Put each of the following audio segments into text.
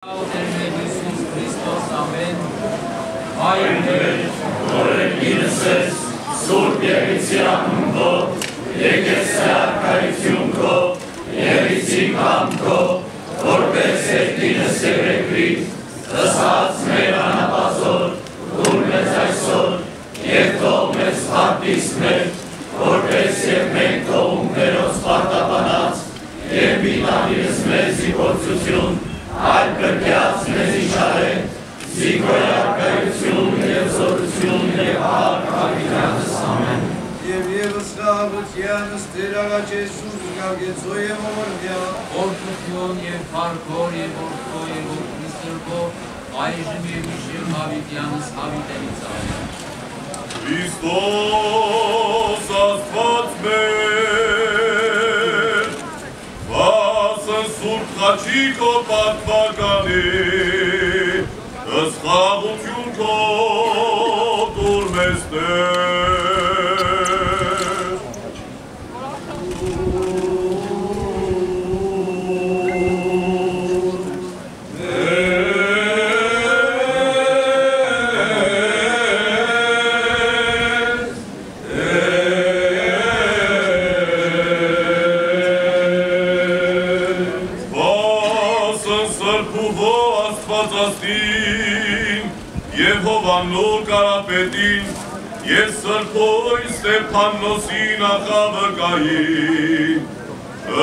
Տեր Հիսուս Քրիստոս ամեն Հայր Օրենքինս ես, Սուրբ Եղիցյան քո, եկես է արքայություն քո, Եղիցին կամ քո, որպես երկինս Եվրեքրի, ըսած մեր անապազոր, դուր մեզ այսօր, և թող մեզ հարտիսներ, որպես և մենք թողում ներոց պարտապանած, և միտանիրս մեզ իպործություն, այլ կրկյաց մեզ իշխարեն, զիգոյարկայություն և զորություն և հարկավիրանս ամեն։ Եվ եվս խաղությանս Տեր աղաչես շուրջ գագեցո և ովրվյա, Օրդություն եւ Փարքոր եւ Օրդո եւ Քրիստոսո այժմ եւ միշտ հավիտյանս հավիտենից ամեն Քրիստոս սուրբ խաչիկո պատվականի, ըսխաղություն քո դուր մեզ Տեր։ աստվածաստին և հովանոր կարապետին և սրբոյ Ստեփանոսին ախավկային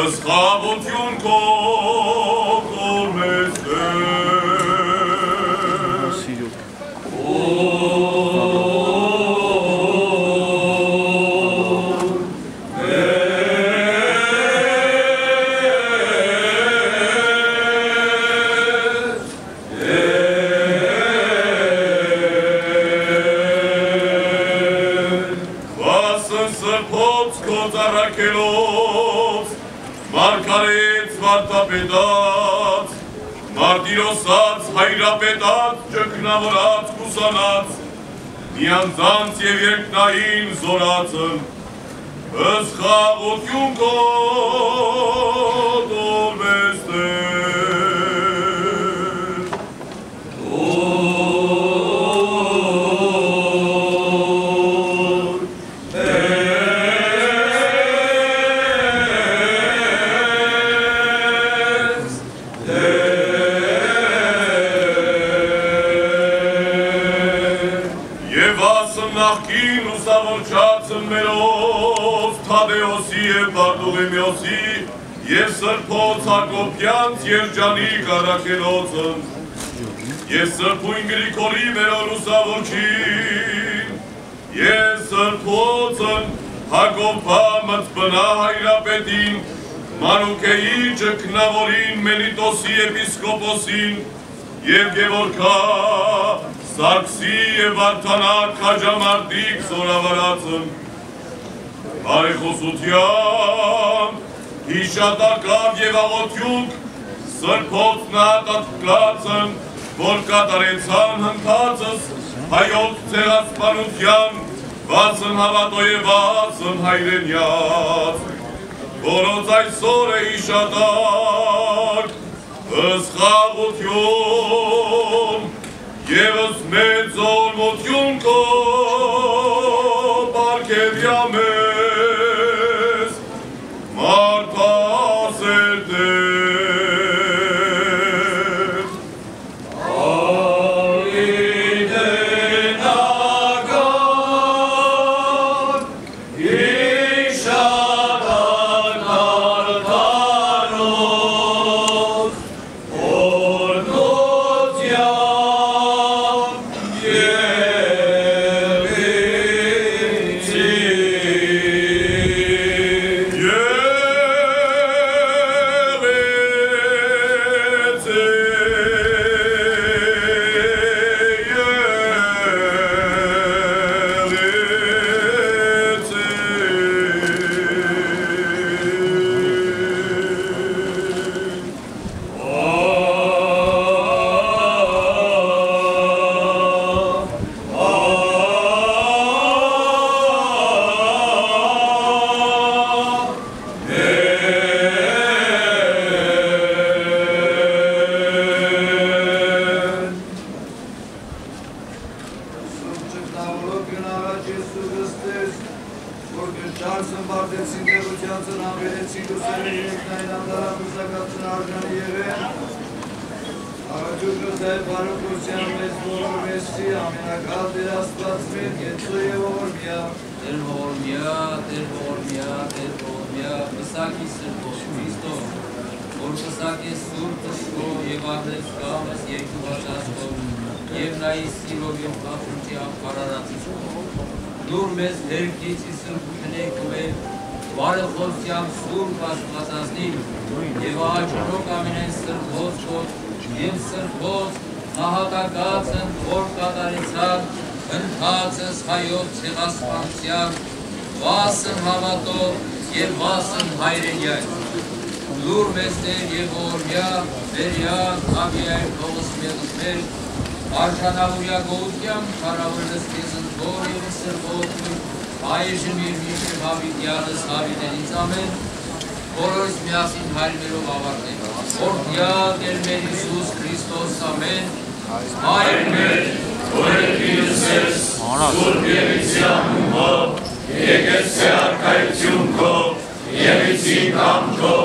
ըսխավություն քո ծառակելով, Մարգարեց վարտապետած, Մարտիրոսած, հայրապետած, ճգնավորած, կուսանած, Միանձանց և երկնային զորացն, ըսխաղություն քո Նախքին ուսավորչացն մերով Թադեոսի և Բարդուղիմյոսի և սրբոց Հակոպյանց երջանի կարակելոցն և սրբույն Գրիգորի մերոր ուսավորչին և սրբոցն Հակոպա մտբնա հայրապետին Մանուկեի ճկնավորին Մելիտոսի եպիսկոպոսին և Գևորգա Սարգսի և Վարդանա քաջամարտիկ զորավարածն բարեխոսությամբ հիշատակավ և աղոթյուկ սրբոցնատատկացն, որ կատարեցան հնդածս հայոց ցեղասպանության վասն հավատո և վասն հայրենյաց, որոնց այսօր է իշատակ, ըսխաղություն, Եվս մեծ որմություն քո սիրուսերը երկնային անդարամուսակացն արժանի եղեն, Աղաջուկս դայ բարոքության մեզ բոլոր մեստի ամենակալ դեր աստված մեր կեցու և ողորմյա, Տեր ողորմյա, Տեր ողորմյա, Տեր ողորմյա, պսակի սրբոս Քրիստո, որ պսակես սուրբ ըսկո եւ աղրեց կամս երկու բաշաստո, եւ նայի սիրով եւ խախուրջի ապարարացիչո։ Դուր մեզ ներքից սրբ քնեկվել, բարեխոսյամ սուրբ աստվածածնին, եւ աջորոք ամենեն սրբոց եւ սրբոց նահատակացն, որ կատարեցան, ընթացս հայոց ցեղասպանության, վասն հավատով եւ վասն հայրենյալ։ Լուր մեզ Տեր եւ օրմյա, վերյան, հավիայր փողս մեղսմեր, արժանավորյա գողությամբ քարավորես քեզ ընթոր եւ սրբոտ, այժմ եւ միշտ հավիտյանս հավիտենից ամեն, բոլորս միասին հայրներով ավարտենք։ Օրդյա Տեր մեր Հիսուս Քրիստոս ամեն, հայր մեր, որ եկինս ես, Սուրբ Եվիցյան ումով, եկեցե արքայություն քո, Եվիցին կամ քո,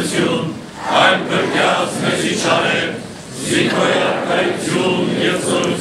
զիփորձություն, այն բրգյաց մեզի չարև, զիքոյ արկայություն և զորություն